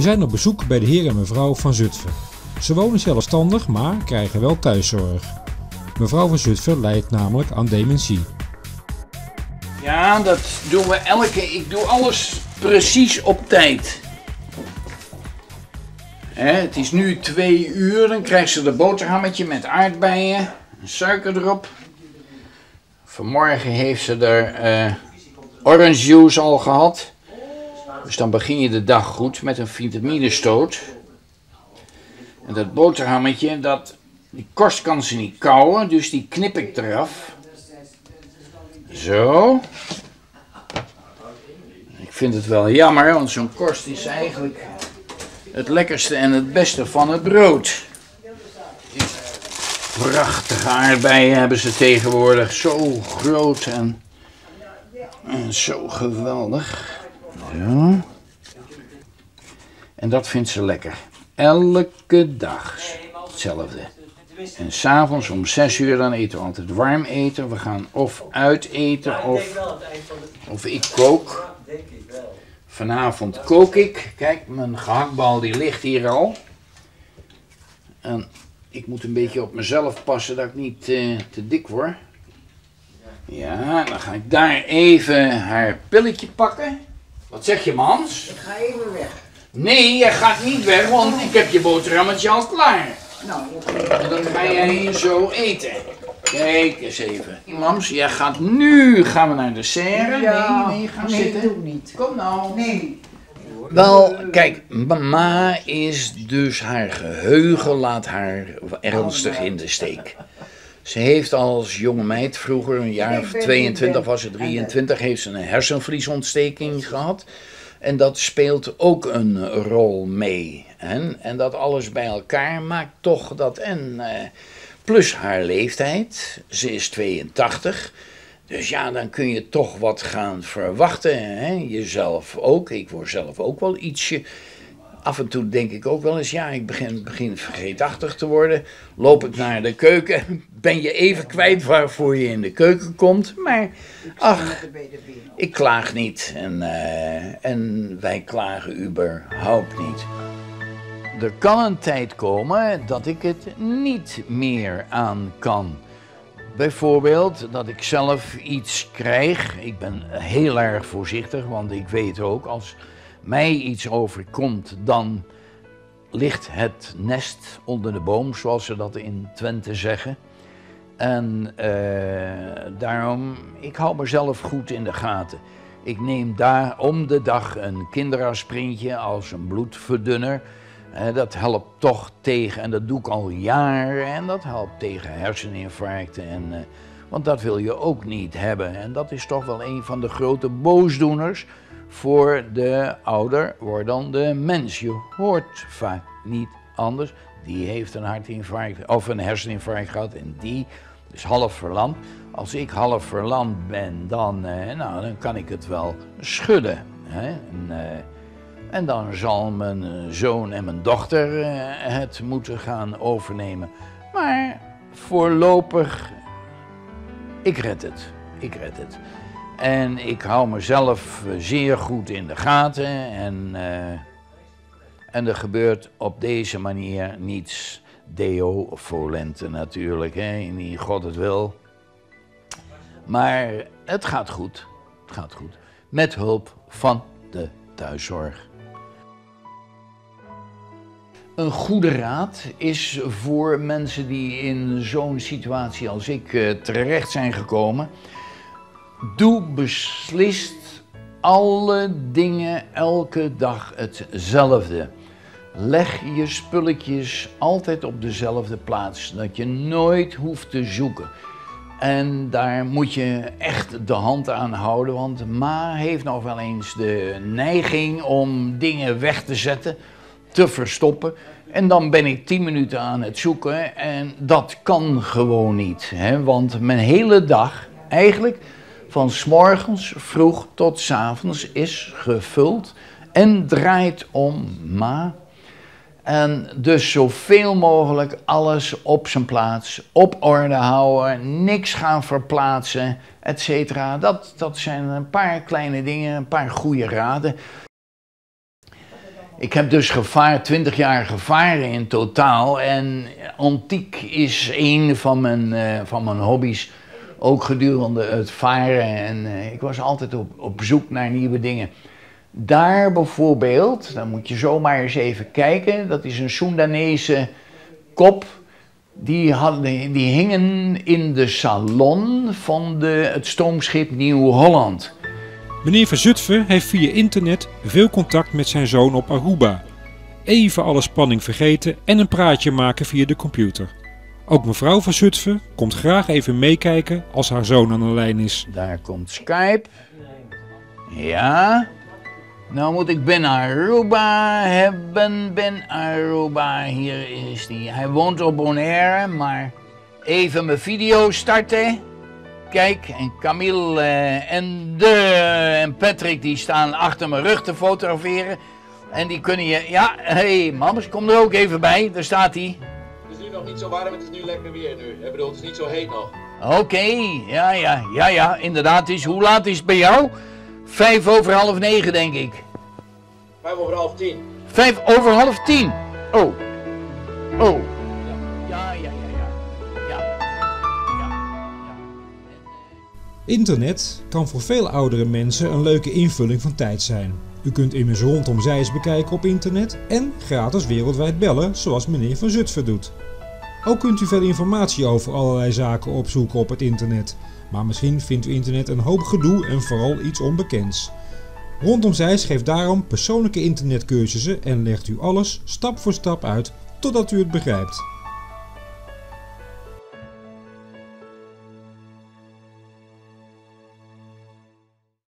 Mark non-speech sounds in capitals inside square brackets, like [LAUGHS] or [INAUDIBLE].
We zijn op bezoek bij de heer en mevrouw van Zutphen. Ze wonen zelfstandig, maar krijgen wel thuiszorg. Mevrouw van Zutphen lijdt namelijk aan dementie. Ja, dat doen we elke. Ik doe alles precies op tijd. Het is nu twee uur, dan krijgt ze de boterhammetje met aardbeien, suiker erop. Vanmorgen heeft ze er eh, orange juice al gehad. Dus dan begin je de dag goed met een vitaminestoot. En dat boterhammetje, dat, die korst kan ze niet kauwen, dus die knip ik eraf. Zo. Ik vind het wel jammer, want zo'n korst is eigenlijk het lekkerste en het beste van het brood. Prachtige aardbeien hebben ze tegenwoordig. Zo groot en, en zo geweldig. Zo. En dat vindt ze lekker. Elke dag hetzelfde. En s'avonds om 6 uur dan eten we altijd warm eten. We gaan of uit eten of, of ik kook. Vanavond kook ik. Kijk, mijn gehaktbal die ligt hier al. En ik moet een beetje op mezelf passen dat ik niet eh, te dik word. Ja, dan ga ik daar even haar pilletje pakken. Wat zeg je, Mans? Ik ga even weg. Nee, jij gaat niet weg, want ik heb je boterhammetje al klaar. Nou, je En dan ga jij zo eten. Kijk eens even. Mams, jij gaat nu gaan we naar de serre. Ja. Nee, nee, ga Nee, zitten. doe ik niet. Kom nou. Nee. Wel, kijk, mama is dus haar geheugen laat haar ernstig in de steek. Ze heeft als jonge meid vroeger, een jaar of 22 was ze 23, heeft ze een hersenvliesontsteking gehad. En dat speelt ook een rol mee. hè. En dat alles bij elkaar maakt toch dat. En eh, plus haar leeftijd, ze is 82. Dus ja, dan kun je toch wat gaan verwachten. Hè? Jezelf ook. Ik word zelf ook wel ietsje. Af en toe denk ik ook wel eens, ja, ik begin, begin vergeetachtig te worden. Loop ik naar de keuken, [LAUGHS] ben je even kwijt waarvoor je in de keuken komt. Maar ach, ik klaag niet en, eh, en wij klagen überhaupt niet. Er kan een tijd komen dat ik het niet meer aan kan. Bijvoorbeeld dat ik zelf iets krijg. Ik ben heel erg voorzichtig, want ik weet ook als mij iets overkomt, dan ligt het nest onder de boom, zoals ze dat in Twente zeggen. En eh, daarom, ik hou mezelf goed in de gaten. Ik neem daar om de dag een kinderaspirintje als een bloedverdunner. Eh, dat helpt toch tegen, en dat doe ik al jaren, en dat helpt tegen herseninfarcten. En, eh, want dat wil je ook niet hebben. En dat is toch wel een van de grote boosdoeners voor de ouder wordende mens. Je hoort vaak niet anders. Die heeft een hartinfarct of een herseninfarct gehad en die is half verlamd. Als ik half verlamd ben, dan, eh, nou, dan kan ik het wel schudden. Hè? En, eh, en dan zal mijn eh, zoon en mijn dochter eh, het moeten gaan overnemen. Maar voorlopig, ik red het. Ik red het. En ik hou mezelf eh, zeer goed in de gaten. En, eh, en er gebeurt op deze manier niets deo volente natuurlijk. Hè? Indien God het wil. Maar het gaat goed. Het gaat goed. Met hulp van de thuiszorg. Een goede raad is voor mensen die in zo'n situatie als ik eh, terecht zijn gekomen. Doe beslist alle dingen elke dag hetzelfde. Leg je spulletjes altijd op dezelfde plaats, dat je nooit hoeft te zoeken. En daar moet je echt de hand aan houden, want Ma heeft nog wel eens de neiging om dingen weg te zetten, te verstoppen. En dan ben ik tien minuten aan het zoeken en dat kan gewoon niet. Hè? Want mijn hele dag, eigenlijk van morgens vroeg tot 's avonds, is gevuld en draait om Ma. En dus zoveel mogelijk alles op zijn plaats, op orde houden, niks gaan verplaatsen, et cetera. Dat, dat zijn een paar kleine dingen, een paar goede raden. Ik heb dus gevaar, 20 jaar gevaren in totaal. En antiek is een van mijn, eh, van mijn hobby's. Ook gedurende het varen. En eh, ik was altijd op, op zoek naar nieuwe dingen. Daar bijvoorbeeld, dan moet je zomaar eens even kijken. Dat is een Soendanese kop. Die, die hingen in de salon van de, het stoomschip Nieuw-Holland. Meneer Van Zutphen heeft via internet veel contact met zijn zoon op Aruba. Even alle spanning vergeten en een praatje maken via de computer. Ook mevrouw Van Zutphen komt graag even meekijken als haar zoon aan de lijn is. Daar komt Skype. Ja. Nou moet ik Ben Aruba hebben. Ben Aruba, hier is die. Hij woont op Bonaire, maar even mijn video starten. Kijk, en Camille eh, en, de, en Patrick die staan achter mijn rug te fotograferen. En die kunnen je... Ja, hé, hey, kom er ook even bij. Daar staat hij. Het is nu nog niet zo warm, het is nu lekker weer nu. Ik bedoel, het is niet zo heet nog. Oké, ja, ja, ja, ja, inderdaad. Is, hoe laat is het bij jou? Vijf over half negen, denk ik. Vijf over half tien. Vijf over half tien. Oh. Oh. Ja, ja, ja, ja. Ja. Ja. ja. Internet kan voor veel oudere mensen een leuke invulling van tijd zijn. U kunt immers rondom Zeist bekijken op internet en gratis wereldwijd bellen, zoals meneer Van Zutphen doet. Ook kunt u veel informatie over allerlei zaken opzoeken op het internet, maar misschien vindt u internet een hoop gedoe en vooral iets onbekends. Rondom Zeist geeft daarom persoonlijke internetcursussen en legt u alles stap voor stap uit totdat u het begrijpt.